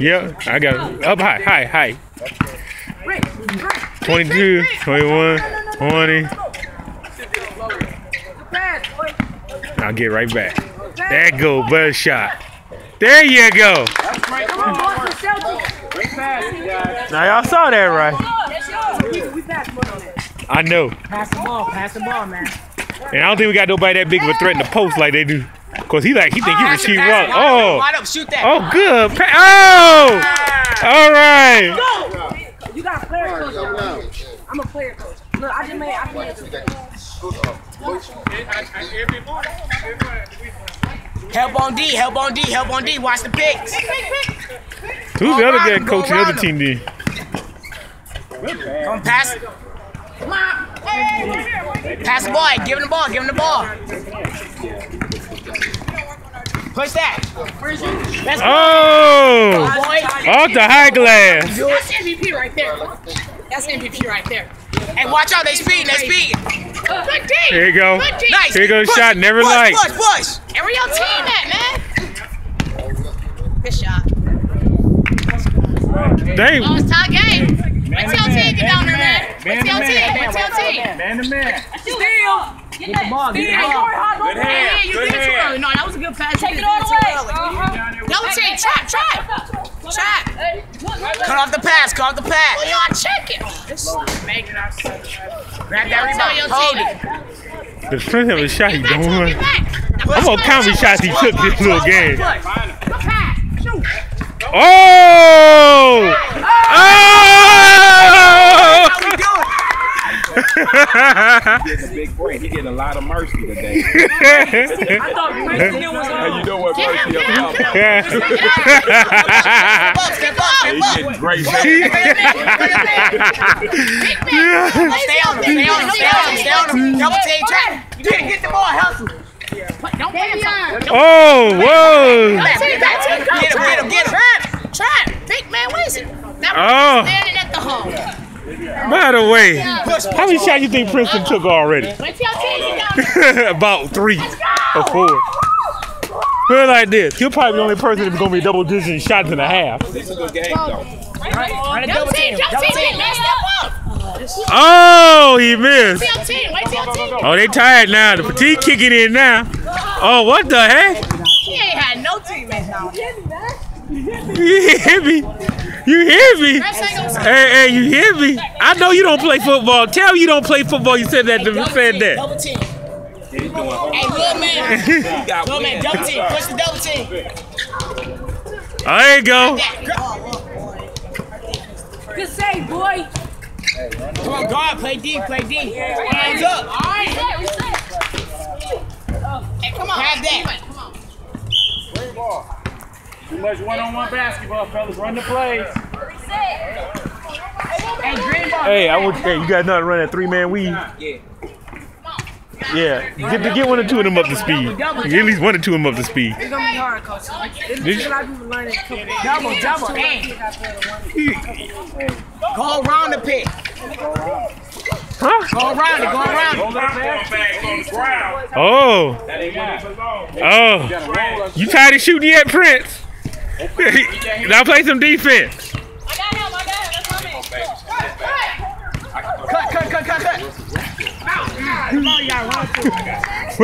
Yep, I got oh, it. Up high, high, high. 22, 21, 20. I'll get right back. There go, buzz shot. There you go. Now y'all saw that right. I know. Pass the ball, pass the ball, man. And I don't think we got nobody that big of a threat in the post like they do. Cause he like he think he oh, can Pass it, shoot pass it. rock. Wide Oh, wide up, shoot that. oh, good. Pa- Oh, all right. Go. You got a player coach now. I'm a player coach. Look, I just made. I played. Help on D, help on D, help on D. Watch the picks. Who's the other guy Go coaching the other team then? Come pass. Come on. Pass the ball. Give him the ball. Give him the ball. Push that. Let's go, Oh, boy. off the high glass. That's MVP right there. That's MVP right there. Hey, watch out. They speed. They speed. Good D. Here you go. Good D. Nice. Here goes Push, shot, never push, light. Push, push. And where your team at, man? Good shot. Dang. Oh, it's tie game. Wait till your team get down there, man. Wait till your team. Wait till your team. Man to man. Steal. Get the ball. Get the ball. Good Yeah, hand. you Good did it too hand. early. No, that was a good pass. Take it all the way. Uh-huh. Double team. Trap, trap. Trap. Cut off the pass. Cut off the Well, pass. y'all check it. Grab that rebound. Hold it. The strength of a shot he Get don't him. run. I'm gonna count how shots he took this little game. Good Oh! Oh! How? Getting a big break. He getting a lot of mercy today. I thought Princeton was Hey, you know what Get him, mercy get him, about? get him. Step up. Step up. He Step up. getting great Big man. Stay on him. Stay on him. Stay on him. Stay on him. Double team. Trap. You gotta get the ball. Hustle. Don't pass him. Oh, whoa! Back to back to Get him. Get him. Get him. Trap. Trap. Big man, what is it? That Oh. was standing at the hole. By the way, how many shots you think Princeton took already? Wait till your team get down there. About three or four. Put it like this. You're probably the only person that's gonna be double digit shots in a half. It's a good game, though. Run a Double double team. team. Double Double team. team. Man, step up. Oh, he missed. Wait till your team. Wait till your team. Oh, they tired now. The fatigue kicking in now. Oh, what the heck? He ain't had no teammates now. You hear me? You hear me? Refs ain't gonna say Hey, hey, you hear me? I know you don't play football. Tell me you don't play football. You said that. You Double said team. that. Double team. He's doing all Hey, little man. He Little man. Double team. Push the double team. Oh, there you go. Good save, boy. Come on, guard. Play D. Play D. Hands up. All right. Hey, come on. Have that. Come on. Too much one-on-one basketball, fellas. Run the plays. Hey, green ball. Hey, I want hey, you got nothing to run that three man weave. Yeah. Yeah, get get one or two of them up to speed. Get at least one or two of them up to speed. It's gonna be hard, coach. It's a lot of people learning. Double, double, and go around the pit. Huh? Go around it, go around it. Roll that bags on the ground. Oh, That ain't what it belongs. oh. You tired of shooting yet, Prince? Now play some defense. Cut, cut, cut, cut, cut. Through.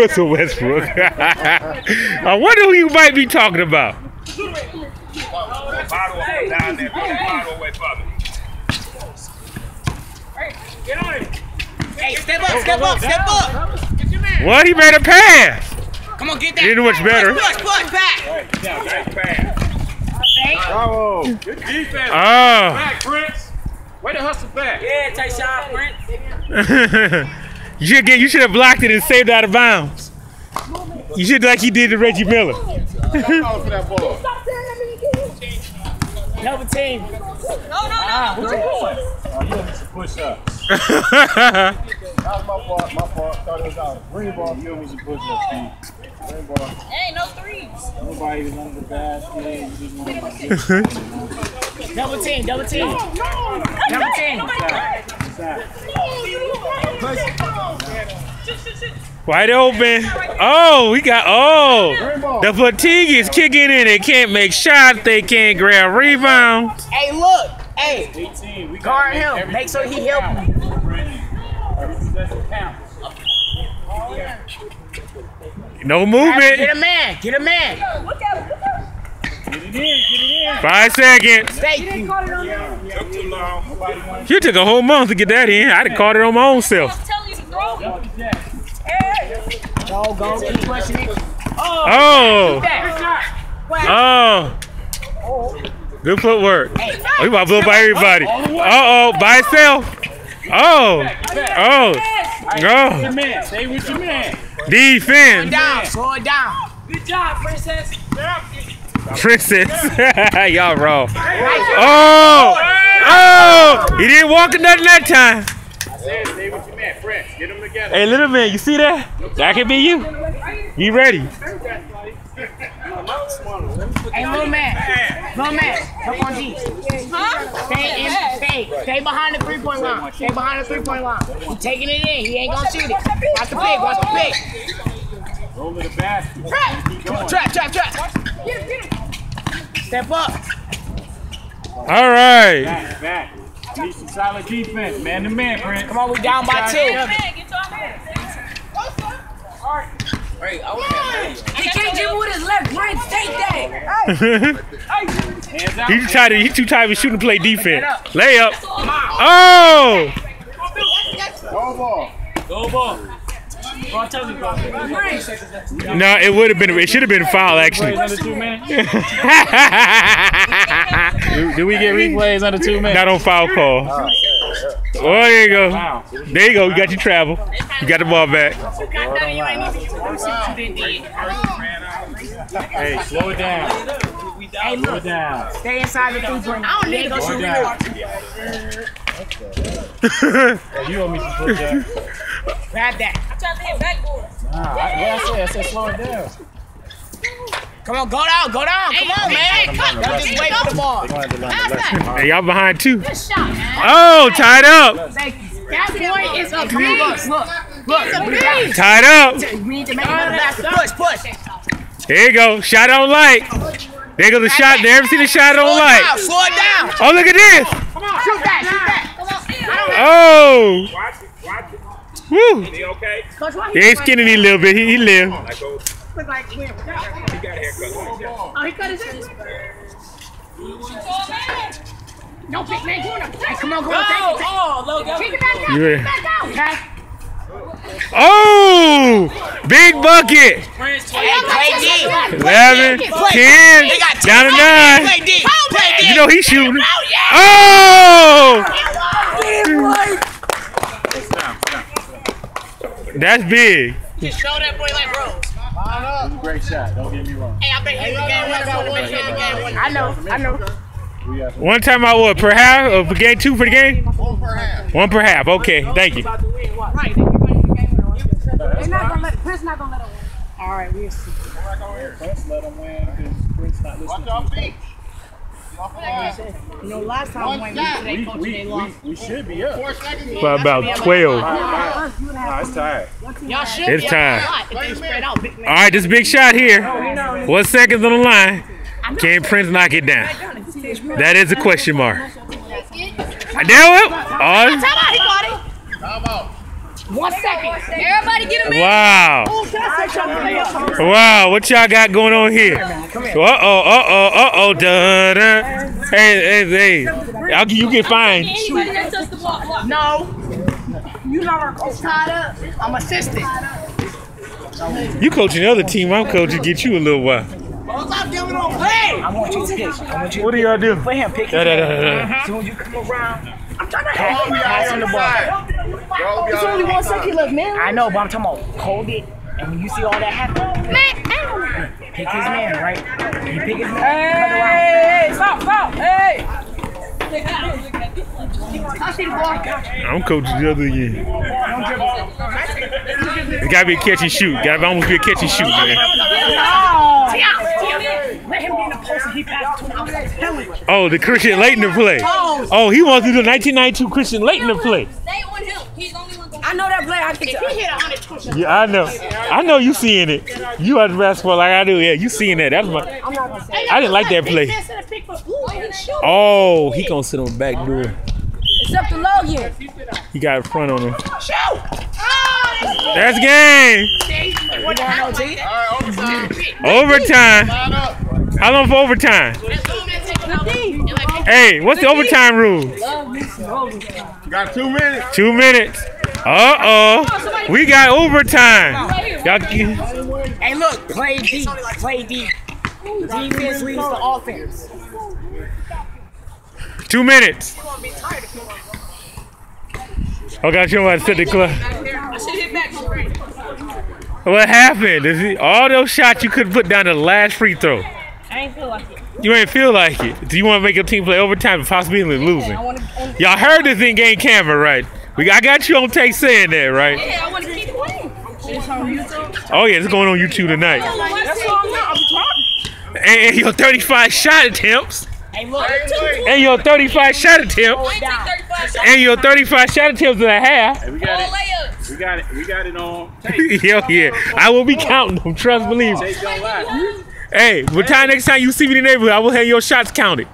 Russell Westbrook. I wonder who you might be talking about. Bottle away down there. Put the bottle away, father. Hey, step up, step up, step up. What? He made a pass. Come on, get that. He did much better. Push, push, push, back. Yeah. Bravo. Good defense. Oh. Back, Prince. Way to hustle back. Yeah, take shot, Prince. you should get. You should have blocked it and saved out of bounds. You should like you did to Reggie Miller. for that ball. Double team. Ah, push up. That was my fault. My fault. Thought it was out. Green ball. You was a push up, Steve. Green ball. Ain't no threes. Nobody was under the basket. You just wanted to Double team, double team. Double team. inside. Wide open. Oh, we got oh. The fatigue is kicking in. They can't make shots. They can't grab rebounds. Hey, look. Hey, 18. We guard gotta him. Make sure he help count. you. Every possession counts. No Get movement. a man. Get a man. Get it in. Get it in. Five seconds. Thank you. Took too long. Nobody wants You took a whole month to get that in. I'd have caught it on my own self. I'm you to Go, go. Keep pushing it. Oh. That. Oh. Good footwork. Oh, you about to blow by everybody. Uh oh, by itself. Oh. Oh. Your Oh. Stay with your man. Defense. Down. Slow it down. Good job, princess. Princess. Y'all wrong. Oh. Oh. He didn't walk in nothing that time. I said stay with your man. Friends. Get them together. Hey, little man, you see that? That could be you. You ready? Hey, little man. Little man. Come on, G. Stay in. Stay. Stay behind the three point line. Stay behind the three point line. He taking it in. He ain't gonna shoot it. Watch the pick. Watch the pick. Roll to the basket. Keep going. Trap, trap, trap. Step up. All right. Back, back. Need some solid defense. Man to man, Prince. Come on, we down by two. Man, get your man. He can't dribble with his left brain. Take that. Hands out. He's tired. He's too tired of shooting to play defense. Layup. Oh. Go ball. Go ball. No, it would have been. It should have been a foul actually. Under two minutes. do, do we get replays under two minutes? Not on foul call. Oh, there you go. Wow. There you go. You got your travel. You got the ball back. Hey, slow it down. Hey, Slow it look. down. Stay inside the three point line. He ain't gonna Slow shoot it it. Oh, you owe me some push up. Grab that. I'm trying to hit backboard. Nah, I, what I said, I said slow it down. Come on, go down, go down. Come on, man. Don't just wait for the ball. They gonna have to learn the. Hey, y'all behind two. Good shot, man. Oh, tied up. Thank. That point is a beast. Look, look, look. Tied up. We need to make another basket. Push, push. There you go. Shot on light. There goes the shot. Never seen a shot on Slow it down, light. slow it down. Oh, look at this. Come on, shoot that, shoot that. Come on oh. Watch it, watch it. Woo. He okay? Coach, why He ain't skinny a little bit. He, he live. Like, go. look like him? He got a haircut. Oh, he cut his hair. man. No pick, man. Come on, hey, come on, come on. Take it, Oh, logo. take it back down. You ready? Take it back down. Okay. Oh, big bucket. Hey, play D. 11, 10, They got down to Play 9. D. Play D. You know he's shooting. Oh, that's big. Just show that boy like Rose. Great shot. Don't get me wrong. Hey, I bet he's the game winner for the the game winner. I know, I know. We got some One time I would per half uh, or per game two for the game? One per half. One per half. Okay, thank you. Right. They're not gonna let. Prince not gonna let him win. All right, we'll see. Prince let him win because Prince not Watch listening your feet. Off the line. You know, last time when we today, coach, we, they we, lost. we should be up. Four seconds. For about 12. Nah, it's tired. Y'all should It's be up time. a lot if they spread out. Big man. All right, this big shot here. One seconds on the line. Can Prince knock it down? That is a question mark. I There it. Time out, he got it. Time out. One second. Everybody get him in. wow. Can I say something? Wow, what y'all got going on here? Uh oh, uh oh, uh oh, da da. Hey, hey, hey. I'll, you get fined. Anybody that touched the ball, block. No. You not our coach. Tied up. I'm assistant. You coaching the other team, I'm coaching, get you a little while. Stop giving on play. I want you to pitch. I want you What do y'all do? for him. Pick Da, da, da, da. As soon as you come around, I'm trying to Y'all out pass on the the ball. Side. Y'all It's only here one on the second side. left, man. I know, but I'm talking about hold it, and when you see all that happen, man, pick his man, right? You pick his man, cut around. Hey, stop, stop. Hey. I see the ball. I'm coaching the other end. It's gotta be a catch and shoot. Gotta almost be a catch and shoot, man. Let him be in the post and he passed to him. I'm telling you. Oh, the Christian Laettner play. Oh. oh, he wants to do the 1992 Christian Laettner play. Stay on him. He's the only one going. I know that play. I I can tell. He hit hundred. Yeah, I know. I know you seeing it. You watch basketball like I do. Yeah, you seeing that. That's my. I'm not gonna say. I didn't like that play. Big man said a pick for blue. Oh, he shoot. Oh, he gonna sit on the back door. It's up to Logan. He got in front on him. Shoot. Oh, That's game. You want to know, T? All right, overtime. Overtime. How long for overtime? that's blue man taking over. Hey, what's the overtime rule? You Got two minutes. Two minutes. Uh oh. We got overtime. Y'all, can- Hey, look, play deep, play deep. Defense leads to offense. two minutes. Okay, show how to set the clock. I should hit back straight. What happened? Is it, all those shots you could put down the last free throw. I ain't feel like it. You ain't feel like it. Do you want to make your team play overtime and possibly losing? I want to. Y'all heard this in game camera, right? We I got you on tape saying that, right? Yeah, I want to keep playing. It's. Oh yeah, it's going on YouTube tonight. That's all I'm not. I'm talking. And, and your 35 shot attempts. And your 35 shot attempts. And your 35 shot attempts and a half. We got it. We got it. We got it on tape. Hell yeah. I will be counting them. Trust, believe. me. Tape don't lie. Hey, by time next time you see me in the neighborhood, I will have your shots counted.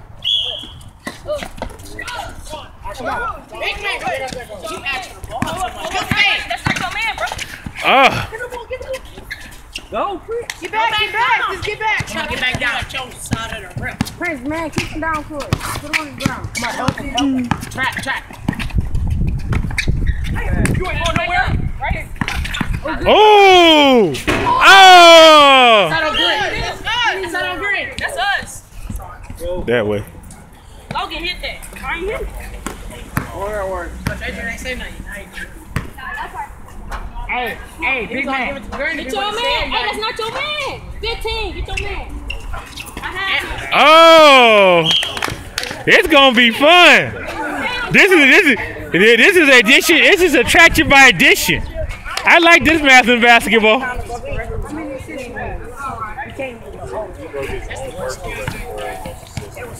Big man. You action. Good man. That's not your man, bro. Oh, Go, Prince. Get back, get back. Just get back. Try to get back down. Your side of the rim. Prince, man, keep him down for it. Put him on the ground. Come on, help him, help him. Trap, trap. You ain't going nowhere. Right oh, oh. Not a green. That's on green. That's us. That way. Logan hit that. I ain't hit it. All. But they ain't say nothing. Hey, hey, big man. Get your man. Hey, that's not your man. 15. Get your man. I have Oh, it's gonna be fun. This is this is this is addition. This is attraction by addition. I like this math in basketball.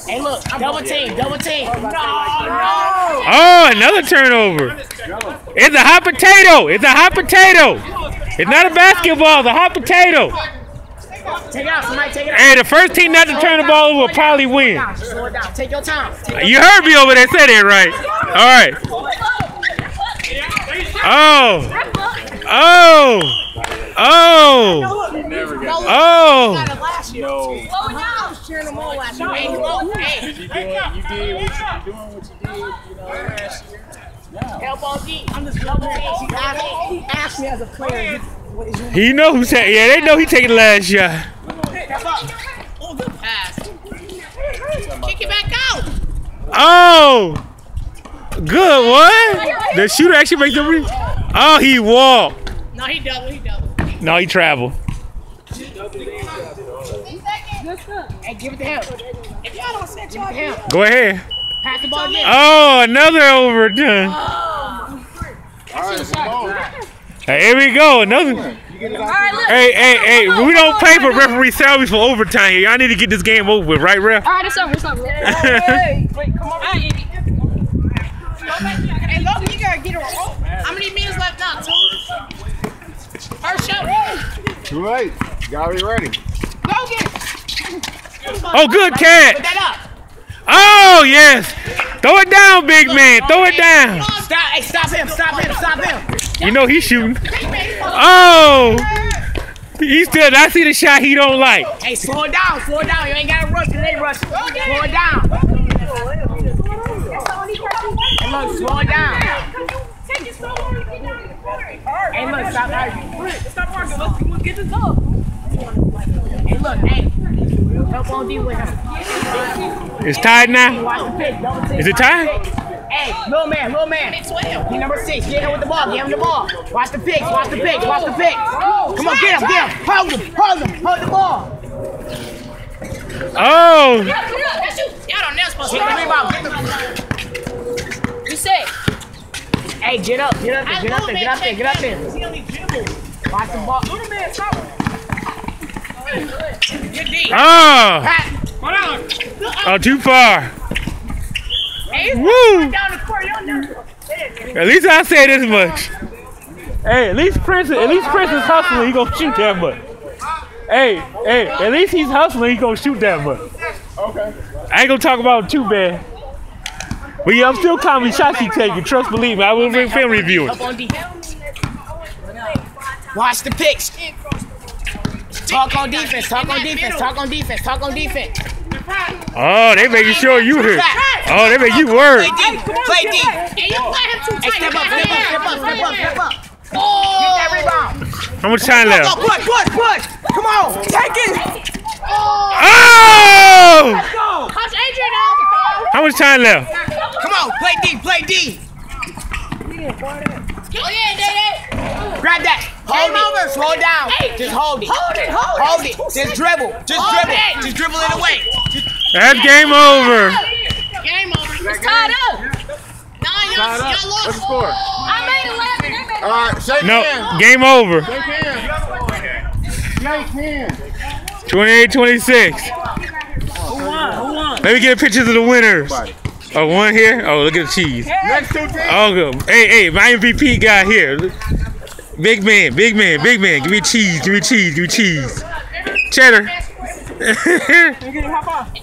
Hey, look, double team, double team. No, no. Oh, another turnover. It's a hot potato. It's a hot potato. It's not a basketball. It's a hot potato. Take it out, somebody take it out. Hey, the first team not to turn the ball over will probably win. Slow it down. Take your time. You heard me over there say that right. All right. Oh. Oh. Oh. Oh. No. Hey, look, hey. You doing? You did what you doing? What you did? You know last year. Help on D. I'm just double team. He asked, he asked me as a player. What is your He know who's taking. Yeah, they know he taking the last shot. Oh, good pass. Kick it back out. Oh. Good what? The shooter actually makes the re- Oh, he walked. No, he double. He double. No, he traveled. Hey, give it to him. If y'all don't set y'all Him. Go ahead. Pass the ball again. Oh, another overdone. Oh. All right, come. Hey, here we go. Another. Hey, hey, hey. We don't pay for referee salaries for overtime here. Y'all need to get this game over with, right, ref? All right, it's over. It's over. Wait, come on. I ain't Hey, Logan, you gotta get her. Oh, how many minutes left now? Two. First shot. Too late. Gotta be ready. Logan. Oh, good catch. Put that up. Oh, yes. Throw it down, big man. Throw it down. Stop. Hey, stop him. Stop him. Stop him. You know he's shooting. Oh. He still, I see the shot he don't like. Hey, slow it down. Slow it down. You ain't got to rush. 'cause They rush. Slow it down. Hey, look, slow it down. Hey, look, stop arguing. Stop arguing. Let's, let's get this up. Hey, look, hey. Help on D with him. It's tied now. Watch the pick. Double team. Is it tied? the pick. Hey, little man, little man. 12. He number six. Get him with the ball. Get him the ball. Watch the picks. Watch the picks. Watch the picks. Come on, get him. Get him. Hold him. Hold him. Hold the ball. Oh. That's you. Y'all don't never supposed to Get the rebound. Get the. You say. Hey, get up. Get up there. Get up there. Get up there. Get up there. He only dribble. Watch the ball. Little man, stop. Good D. Oh. Pat. Hold on. Oh, too far. Woo. down the court. Y'all never. At least I say this much. Hey, at least Prince, at least Prince is hustling. He gonna shoot that much. Hey, hey, at least he's hustling. He gonna shoot that much. Okay. I ain't gonna talk about him too bad. But yeah, I'm still calling shots he taking. Trust, believe me. I will bring film reviewing. Up on defense. Watch the picks. Talk on defense. Talk on defense. Talk on defense. Talk on defense. Oh, they making sure you here. Oh, they make you Play work. D. Play D. And you let him too Hey, step up, step up, step up, step up, step up. Oh. Get that oh. rebound. How much time Go, left? push, push, push. Come on. Take it. Oh! Go. Coach Adrian now. How much time left? Come on. Play D. Play D. Oh yeah, Dede. Grab that. Hold it. Slow it down. Just hold it. Hold it, hold it. Hold it. Just dribble. Just Hold dribble. it. Just dribble it away. That's game over. Game over. It's tied up. Nah, y'all, Tied up. y'all lost. What's the score? I made 11. All right, shake No, hands. game over. Shake hands. Shake hands. 28 26. Let me get pictures of the winners. Oh, one here? Oh, look at the cheese. Next two teams. Oh, good. Hey, hey, my MVP guy here. Big man, big man, big man. Give me cheese, give me cheese, give me cheese. Cheddar.